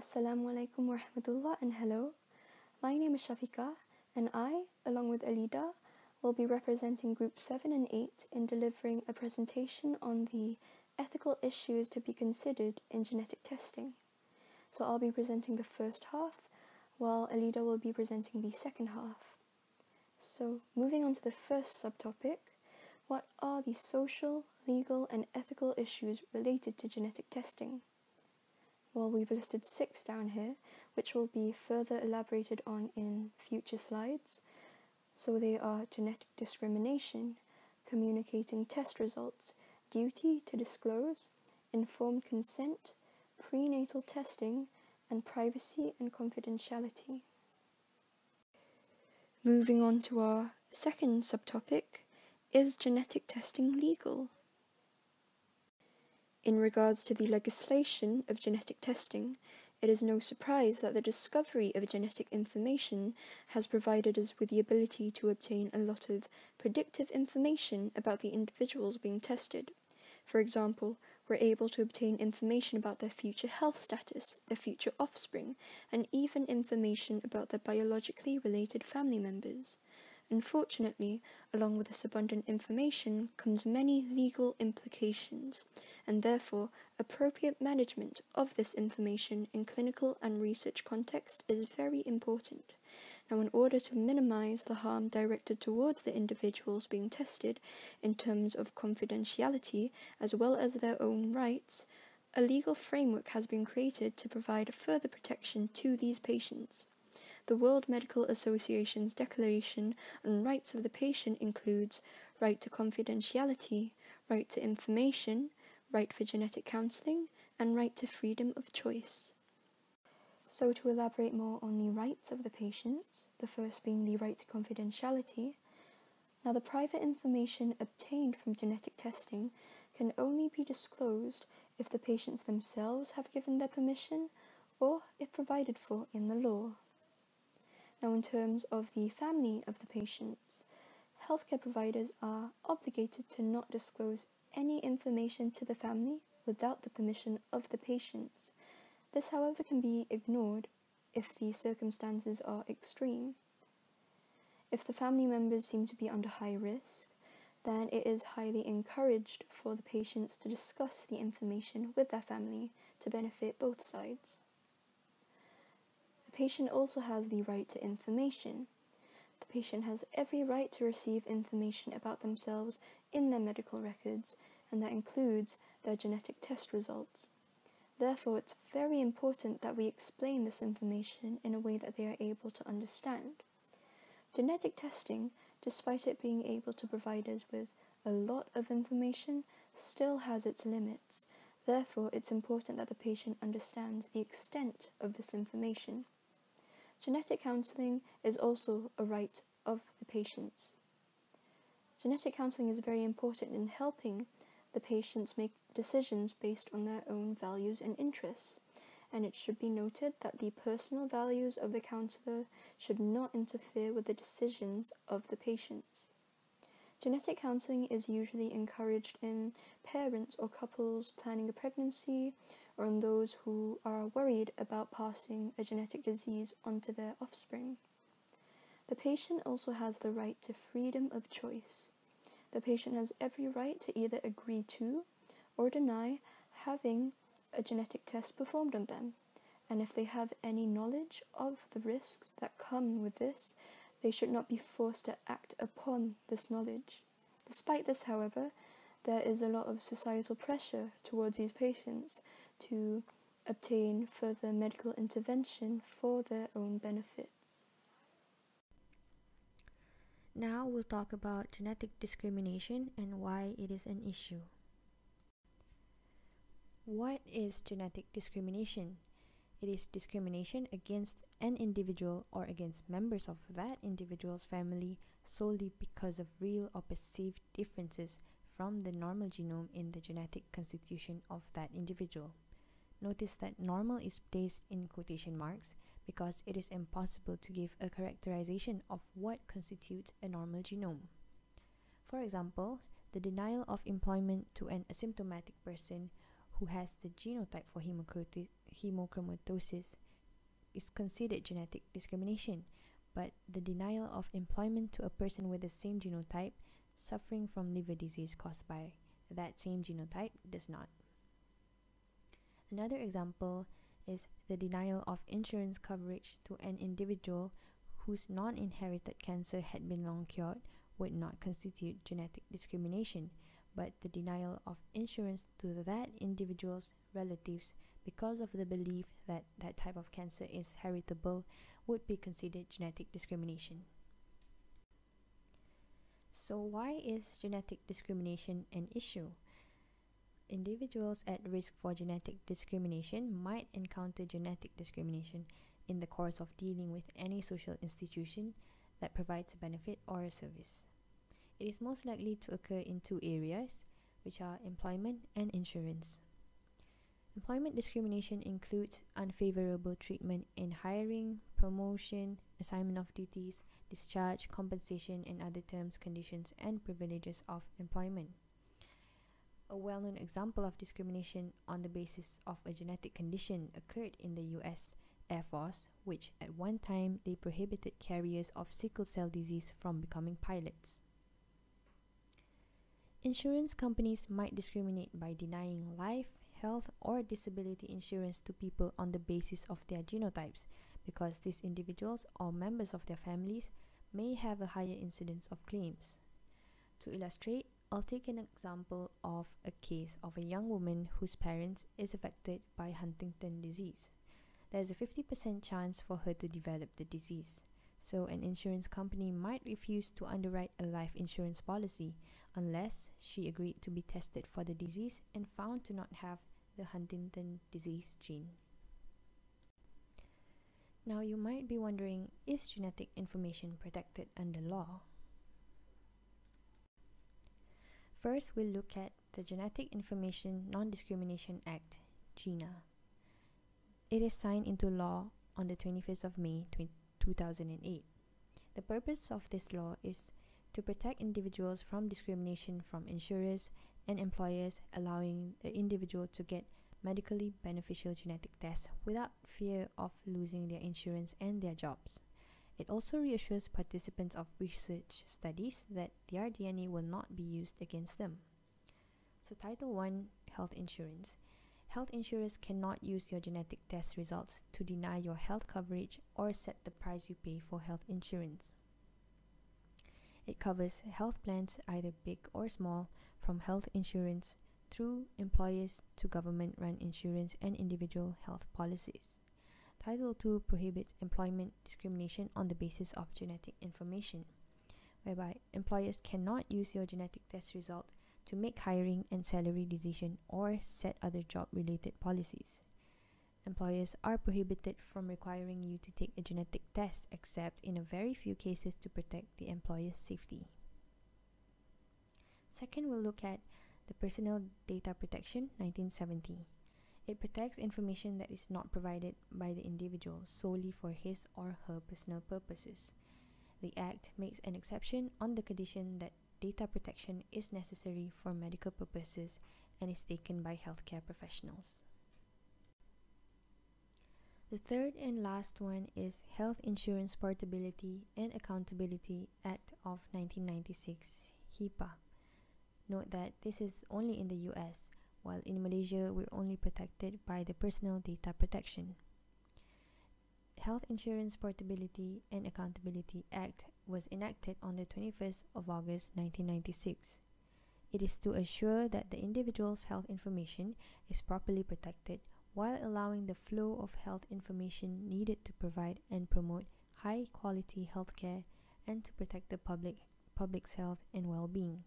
Assalamu alaikum wa rahmatullah and hello. My name is Shafika and I, along with Alida, will be representing Group 7 and 8 in delivering a presentation on the ethical issues to be considered in genetic testing. So I'll be presenting the first half while Alida will be presenting the second half. So moving on to the first subtopic, what are the social, legal and ethical issues related to genetic testing? Well, we've listed six down here, which will be further elaborated on in future slides. So they are genetic discrimination, communicating test results, duty to disclose, informed consent, prenatal testing, and privacy and confidentiality. Moving on to our second subtopic is genetic testing legal? In regards to the legislation of genetic testing, it is no surprise that the discovery of genetic information has provided us with the ability to obtain a lot of predictive information about the individuals being tested. For example, we're able to obtain information about their future health status, their future offspring, and even information about their biologically related family members. Unfortunately, along with this abundant information comes many legal implications, and therefore appropriate management of this information in clinical and research context is very important. Now, in order to minimize the harm directed towards the individuals being tested in terms of confidentiality as well as their own rights, a legal framework has been created to provide further protection to these patients. The World Medical Association's Declaration on Rights of the Patient includes right to confidentiality, right to information, right for genetic counselling, and right to freedom of choice. So, to elaborate more on the rights of the patients, the first being the right to confidentiality. Now, the private information obtained from genetic testing can only be disclosed if the patients themselves have given their permission or if provided for in the law. Now, in terms of the family of the patients, healthcare providers are obligated to not disclose any information to the family without the permission of the patients. This, however, can be ignored if the circumstances are extreme. If the family members seem to be under high risk, then it is highly encouraged for the patients to discuss the information with their family to benefit both sides patient also has the right to information. The patient has every right to receive information about themselves in their medical records, and that includes their genetic test results. Therefore, it's very important that we explain this information in a way that they are able to understand. Genetic testing, despite it being able to provide us with a lot of information, still has its limits. Therefore, it's important that the patient understands the extent of this information. Genetic counselling is also a right of the patients. Genetic counselling is very important in helping the patients make decisions based on their own values and interests, and it should be noted that the personal values of the counsellor should not interfere with the decisions of the patients. Genetic counselling is usually encouraged in parents or couples planning a pregnancy or on those who are worried about passing a genetic disease onto their offspring. The patient also has the right to freedom of choice. The patient has every right to either agree to or deny having a genetic test performed on them, and if they have any knowledge of the risks that come with this, they should not be forced to act upon this knowledge. Despite this, however, there is a lot of societal pressure towards these patients to obtain further medical intervention for their own benefits. Now we'll talk about genetic discrimination and why it is an issue. What is genetic discrimination? It is discrimination against an individual or against members of that individual's family solely because of real or perceived differences from the normal genome in the genetic constitution of that individual. Notice that normal is placed in quotation marks because it is impossible to give a characterization of what constitutes a normal genome. For example, the denial of employment to an asymptomatic person who has the genotype for hemochromatosis is considered genetic discrimination, but the denial of employment to a person with the same genotype suffering from liver disease caused by that same genotype does not. Another example is the denial of insurance coverage to an individual whose non inherited cancer had been long cured would not constitute genetic discrimination, but the denial of insurance to that individual's relatives because of the belief that that type of cancer is heritable would be considered genetic discrimination. So, why is genetic discrimination an issue? Individuals at risk for genetic discrimination might encounter genetic discrimination in the course of dealing with any social institution that provides a benefit or a service. It is most likely to occur in two areas, which are employment and insurance. Employment discrimination includes unfavorable treatment in hiring, promotion, assignment of duties, discharge, compensation, and other terms, conditions, and privileges of employment. A well known example of discrimination on the basis of a genetic condition occurred in the US Air Force, which at one time they prohibited carriers of sickle cell disease from becoming pilots. Insurance companies might discriminate by denying life, health, or disability insurance to people on the basis of their genotypes because these individuals or members of their families may have a higher incidence of claims. To illustrate, I'll take an example of a case of a young woman whose parents is affected by Huntington disease. There's a 50% chance for her to develop the disease. So, an insurance company might refuse to underwrite a life insurance policy unless she agreed to be tested for the disease and found to not have the Huntington disease gene. Now, you might be wondering is genetic information protected under law? First, we'll look at the Genetic Information Non Discrimination Act, GINA. It is signed into law on the 25th of May 2008. The purpose of this law is to protect individuals from discrimination from insurers and employers, allowing the individual to get medically beneficial genetic tests without fear of losing their insurance and their jobs. It also reassures participants of research studies that their DNA will not be used against them. So, Title I Health Insurance Health insurers cannot use your genetic test results to deny your health coverage or set the price you pay for health insurance. It covers health plans, either big or small, from health insurance through employers to government run insurance and individual health policies. Title II prohibits employment discrimination on the basis of genetic information, whereby employers cannot use your genetic test result to make hiring and salary decision or set other job related policies. Employers are prohibited from requiring you to take a genetic test except in a very few cases to protect the employer's safety. Second, we'll look at the Personal Data Protection 1970. It protects information that is not provided by the individual solely for his or her personal purposes. The Act makes an exception on the condition that data protection is necessary for medical purposes and is taken by healthcare professionals. The third and last one is Health Insurance Portability and Accountability Act of 1996, HIPAA. Note that this is only in the US, while in Malaysia we're only protected by the Personal Data Protection. Health Insurance Portability and Accountability Act was enacted on the 21st of August 1996. It is to assure that the individual's health information is properly protected while allowing the flow of health information needed to provide and promote high quality healthcare and to protect the public public's health and well-being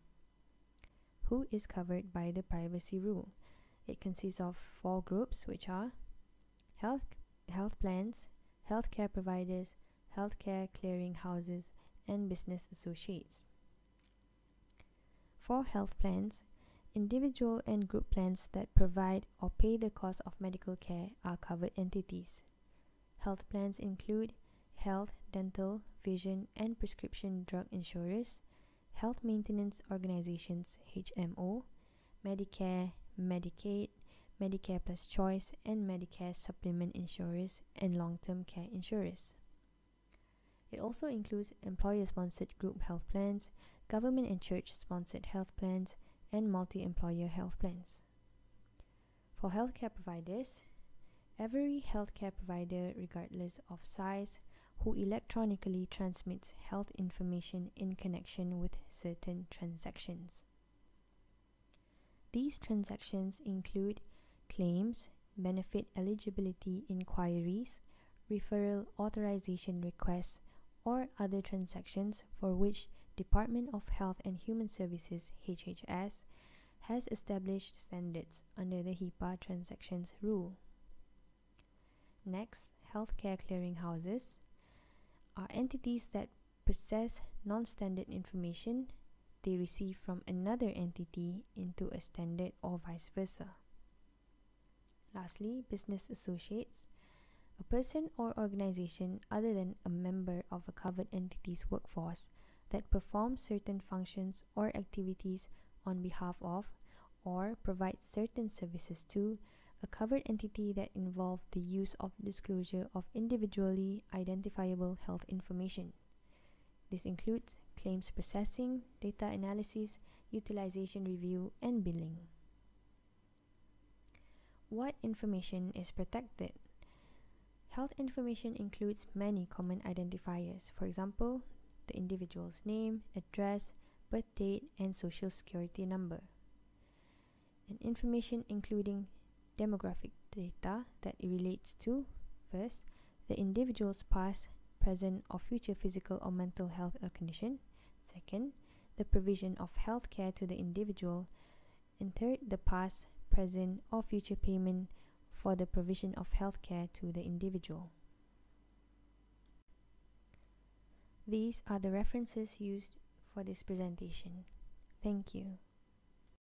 who is covered by the privacy rule. It consists of four groups, which are health, health plans, healthcare providers, healthcare clearing houses, and business associates. For health plans, individual and group plans that provide or pay the cost of medical care are covered entities. Health plans include health, dental, vision, and prescription drug insurers, Health Maintenance Organizations HMO, Medicare, Medicaid, Medicare Plus Choice, and Medicare Supplement insurers and long term care insurers. It also includes employer sponsored group health plans, government and church sponsored health plans, and multi employer health plans. For healthcare providers, every healthcare provider, regardless of size, who electronically transmits health information in connection with certain transactions. These transactions include claims, benefit eligibility inquiries, referral authorization requests, or other transactions for which Department of Health and Human Services HHS has established standards under the HIPAA transactions rule. Next, healthcare clearinghouses are entities that process non-standard information they receive from another entity into a standard or vice versa. Lastly, business associates. A person or organization other than a member of a covered entity's workforce that performs certain functions or activities on behalf of or provides certain services to a covered entity that involve the use of disclosure of individually identifiable health information. This includes claims processing, data analysis, utilization review, and billing. What information is protected? Health information includes many common identifiers, for example, the individual's name, address, birth date, and social security number. And information including demographic data that relates to first, the individual's past, present, or future physical or mental health or condition. Second, the provision of health care to the individual. And third, the past, present, or future payment for the provision of health care to the individual. These are the references used for this presentation. Thank you.